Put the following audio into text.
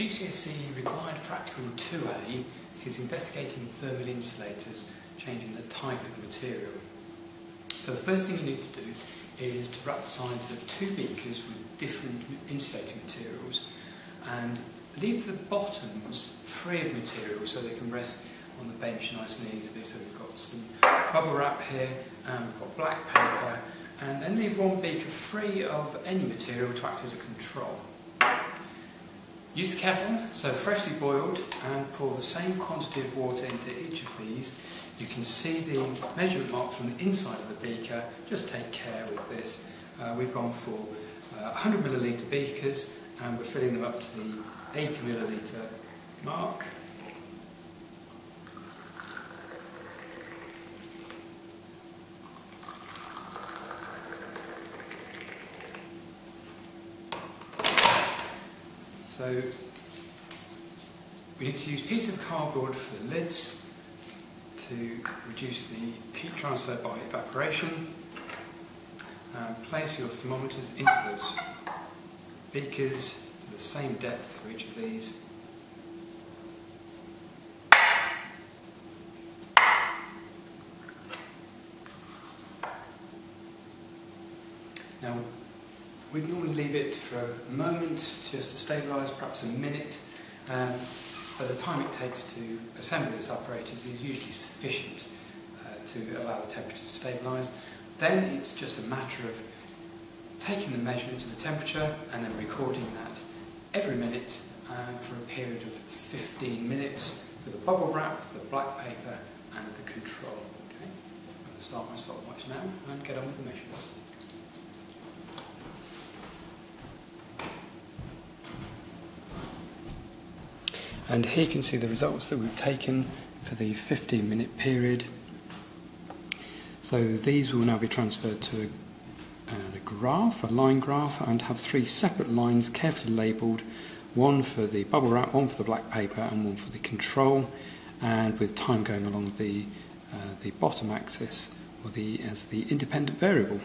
GCSE required practical 2A is investigating thermal insulators, changing the type of the material. So the first thing you need to do is to wrap the sides of two beakers with different insulating materials and leave the bottoms free of material so they can rest on the bench nice and easily. So we've got some bubble wrap here and we've got black paper and then leave one beaker free of any material to act as a control. Use the kettle, so freshly boiled, and pour the same quantity of water into each of these. You can see the measurement marks from the inside of the beaker. Just take care with this. Uh, we've gone for uh, 100 millilitre beakers, and we're filling them up to the 80 millilitre mark. So we need to use a piece of cardboard for the lids to reduce the heat transfer by evaporation. And place your thermometers into those beakers to the same depth for each of these. Now We'd normally leave it for a moment just to stabilise, perhaps a minute, um, but the time it takes to assemble this apparatus is usually sufficient uh, to allow the temperature to stabilise. Then it's just a matter of taking the measurement of the temperature and then recording that every minute uh, for a period of 15 minutes with the bubble wrap, the black paper and the control. Okay? I'm going to start my stopwatch now and get on with the measurements. And here you can see the results that we've taken for the 15 minute period. So these will now be transferred to a, a graph, a line graph, and have three separate lines carefully labelled, one for the bubble wrap, one for the black paper, and one for the control, and with time going along the, uh, the bottom axis or the, as the independent variable.